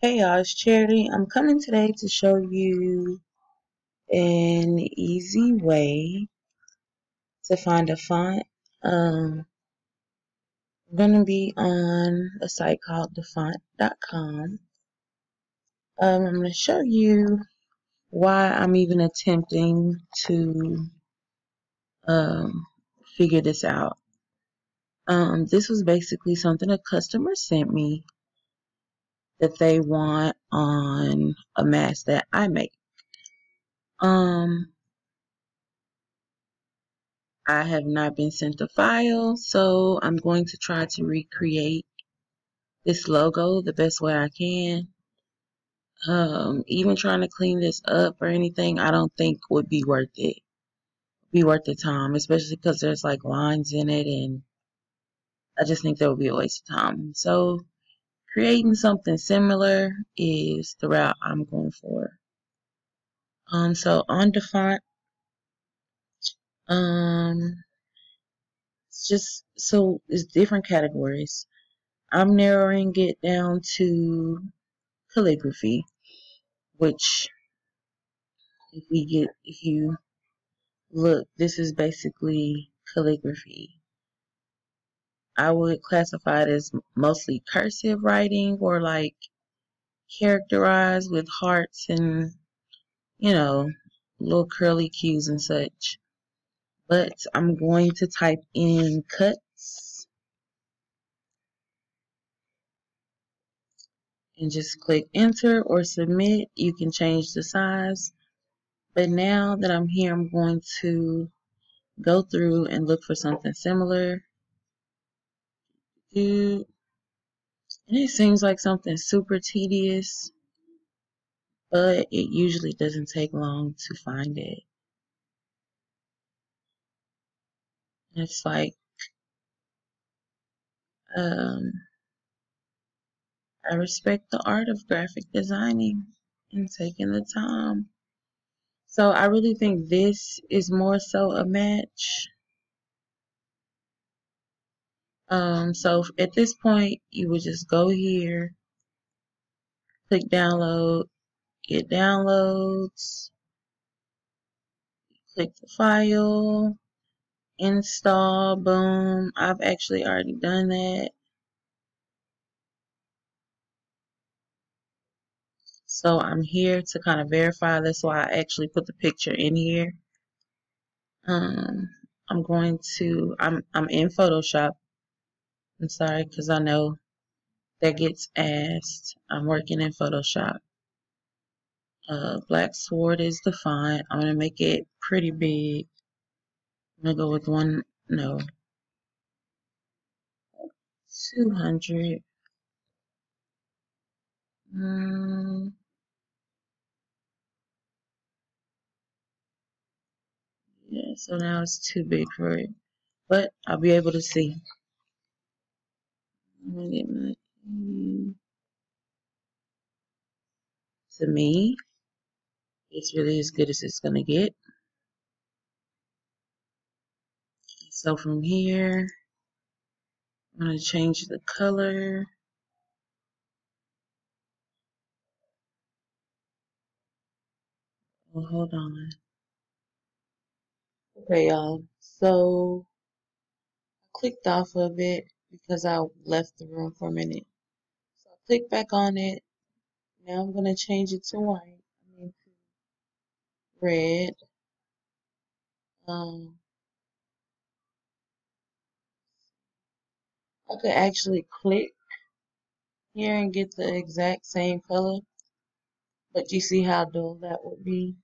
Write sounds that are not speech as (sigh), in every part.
Hey y'all, it's Charity. I'm coming today to show you an easy way to find a font. Um, I'm going to be on a site called dafont.com. Um, I'm going to show you why I'm even attempting to um, figure this out. Um, this was basically something a customer sent me that they want on a mask that I make. Um, I have not been sent a file, so I'm going to try to recreate this logo the best way I can. Um, even trying to clean this up or anything, I don't think would be worth it. Be worth the time, especially because there's like lines in it, and I just think that would be a waste of time. So, creating something similar is the route I'm going for. Um, so on DaFont, um, it's just so it's different categories. I'm narrowing it down to calligraphy, which if we get if you look, this is basically calligraphy. I would classify it as mostly cursive writing or like characterized with hearts and you know little curly cues and such. But I'm going to type in cuts and just click enter or submit. You can change the size. But now that I'm here, I'm going to go through and look for something similar. And it seems like something super tedious, but it usually doesn't take long to find it. It's like, um, I respect the art of graphic designing and taking the time. So I really think this is more so a match. Um, so at this point, you would just go here, click download, it downloads, click the file, install, boom. I've actually already done that. So I'm here to kind of verify this. So I actually put the picture in here. Um, I'm going to, I'm, I'm in Photoshop. I'm sorry, because I know that gets asked. I'm working in Photoshop. Uh, Black Sword is the font. I'm going to make it pretty big. I'm going to go with one, no, 200. Um, yeah, so now it's too big for it. But I'll be able to see. To me, it's really as good as it's to get. So from here, I'm to change the color. Oh, hold on. Okay, y'all. So I clicked off of it because I left the room for a minute. So I click back on it. Now I'm going to change it to white. I mean to red. Um, I could actually click here and get the exact same color. But you see how dull that would be.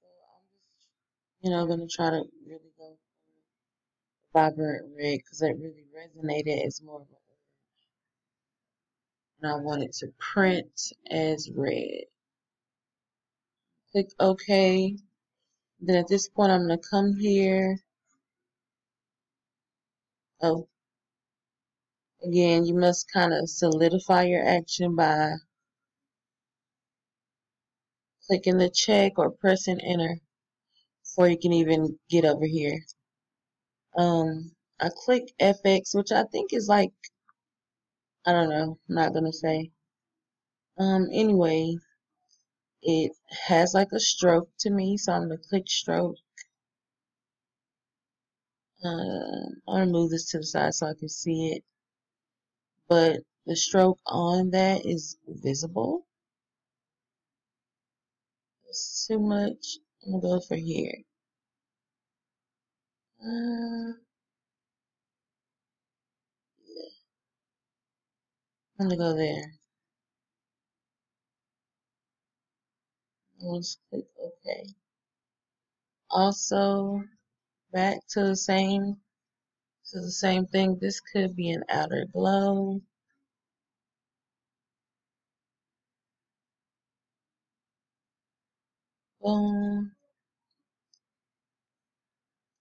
So I'm just, you know, going to try to really vibrant red because it really resonated as more of a and I want it to print as red. Click OK. Then at this point, I'm going to come here. Oh, again, you must kind of solidify your action by clicking the check or pressing enter before you can even get over here. Um, I click FX, which I think is like I don't know. I'm not gonna say. Um. Anyway, it has like a stroke to me, so I'm gonna click stroke. Uh, I'm gonna move this to the side so I can see it. But the stroke on that is visible. It's too much. I'm gonna go for here. Uh, I'm gonna go there. Let's click OK. Also, back to the same to the same thing. This could be an outer glow. Boom.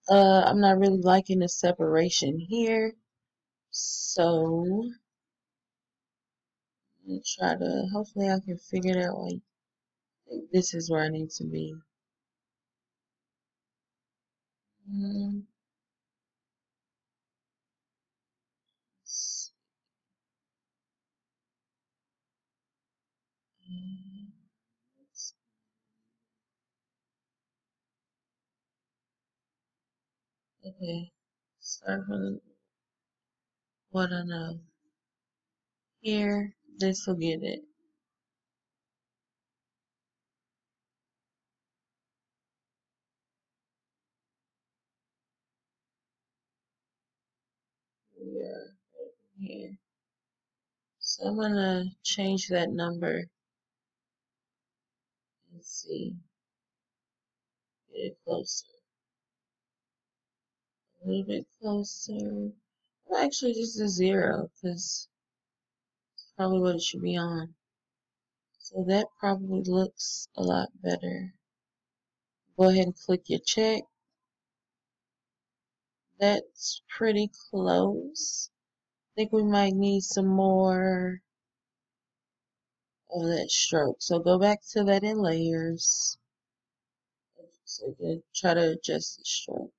Uh, I'm not really liking the separation here. So, try to, hopefully I can figure out. Like, this is where I need to be. Mm. Okay, start from what I know. Here, this will get it. Here, here. So I'm gonna change that number and see. Get it closer. Little bit closer. Actually, just a zero because it's probably what it should be on. So that probably looks a lot better. Go ahead and click your check. That's pretty close. I think we might need some more of that stroke. So go back to that in layers. So try to adjust the stroke.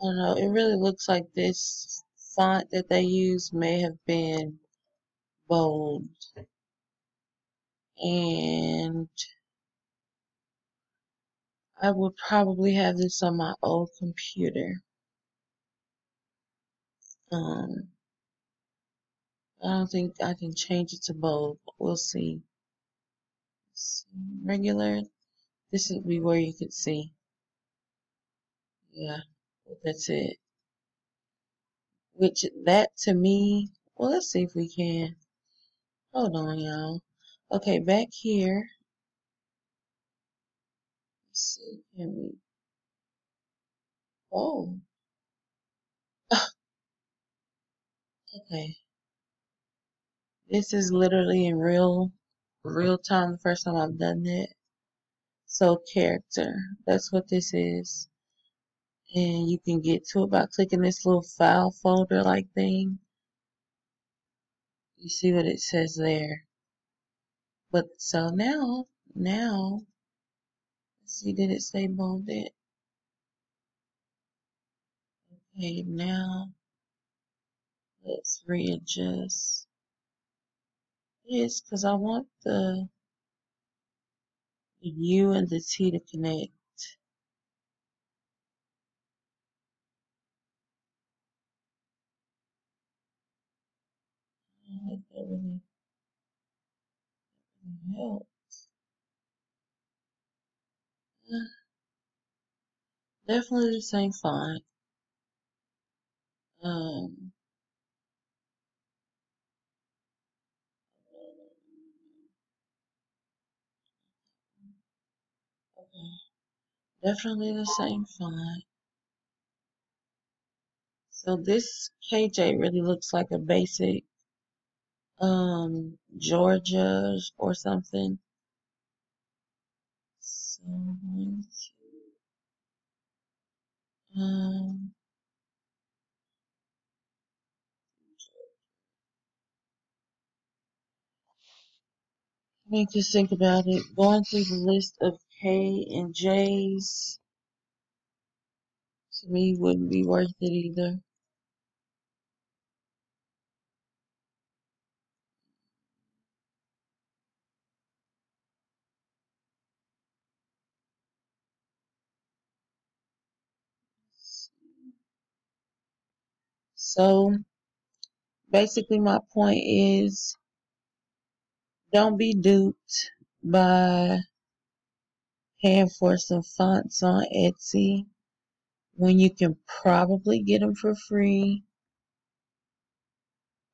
I don't know, it really looks like this font that they use may have been bold. And I would probably have this on my old computer. Um, I don't think I can change it to bold. We'll see. Regular. This would be where you could see. Yeah, that's it. Which that to me, well, let's see if we can. Hold on, y'all. Okay, back here. Let's see, can we? Oh. (laughs) okay. This is literally in real, real time. The first time I've done that. So character, that's what this is. And you can get to it by clicking this little file folder like thing. You see what it says there. But so now, now, see, did it say bolded? Okay, now let's readjust this because I want the U and the T to connect. I think that really, really helps. Definitely the same font. Um, okay. Definitely the same font. So this KJ really looks like a basic um, Georgia or something. So I'm going to, um, I need just think about it. Going through the list of K and J's to me wouldn't be worth it either. So basically my point is don't be duped by paying for some fonts on Etsy when you can probably get them for free.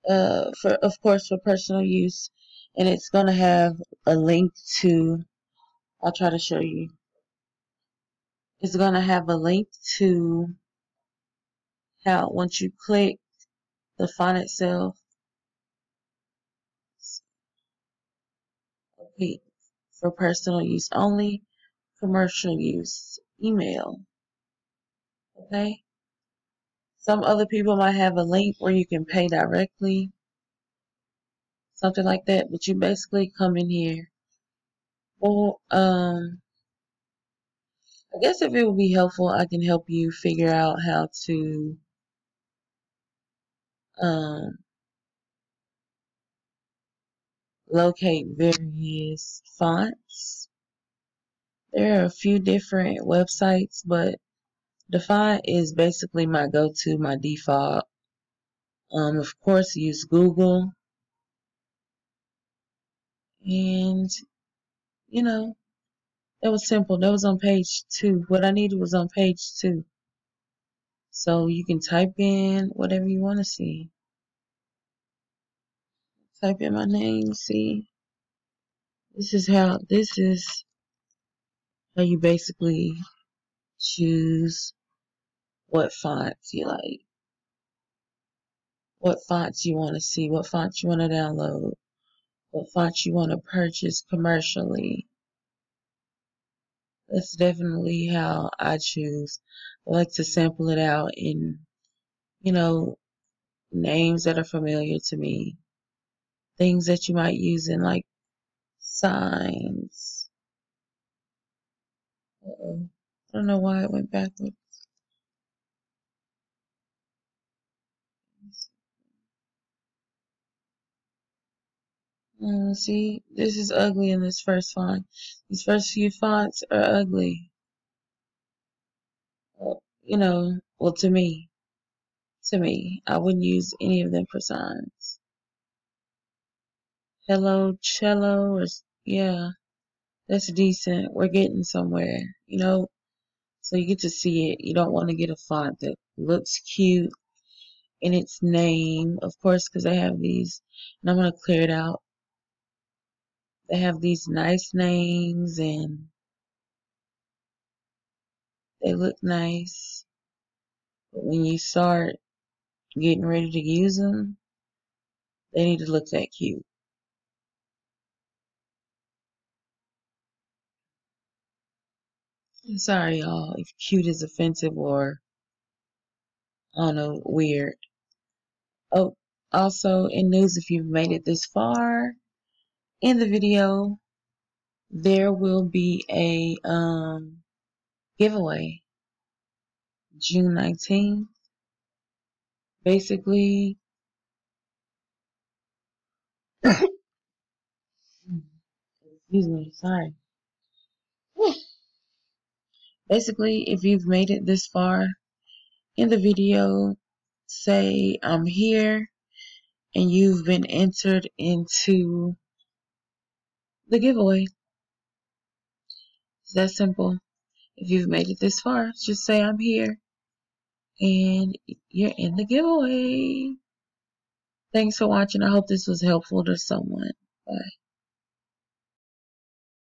Uh, for of course for personal use, and it's gonna have a link to. I'll try to show you. It's gonna have a link to how once you click the font itself. Okay, for personal use only, commercial use, email. Okay. Some other people might have a link where you can pay directly, something like that. But you basically come in here. Well, um, I guess if it would be helpful, I can help you figure out how to um, locate various fonts. There are a few different websites, but DaFont is basically my go-to, my default. Um, of course, use Google. And, you know, that was simple. That was on page two. What I needed was on page two. So you can type in whatever you want to see. Type in my name, see. This is how, this is how you basically choose what fonts you like, what fonts you want to see, what fonts you want to download, what fonts you want to purchase commercially. That's definitely how I choose. I like to sample it out in, you know, names that are familiar to me, things that you might use in like signs. Uh -oh. I don't know why it went backwards. Mm, see, this is ugly in this first font. These first few fonts are ugly. Well, you know, well, to me, to me, I wouldn't use any of them for signs. Hello, cello, or yeah, that's decent. We're getting somewhere, you know. So you get to see it. You don't want to get a font that looks cute in its name, of course, because I have these, and I'm gonna clear it out they have these nice names and they look nice. But when you start getting ready to use them, they need to look that cute. Sorry, y'all, if cute is offensive or, I don't know, weird. Oh, also in news, if you've made it this far, in the video, there will be a um, giveaway June 19th. Basically, excuse me, sorry. Basically, if you've made it this far in the video, say I'm here and you've been entered into the giveaway. It's that simple. If you've made it this far, just say I'm here and you're in the giveaway. Thanks for watching. I hope this was helpful to someone. Bye.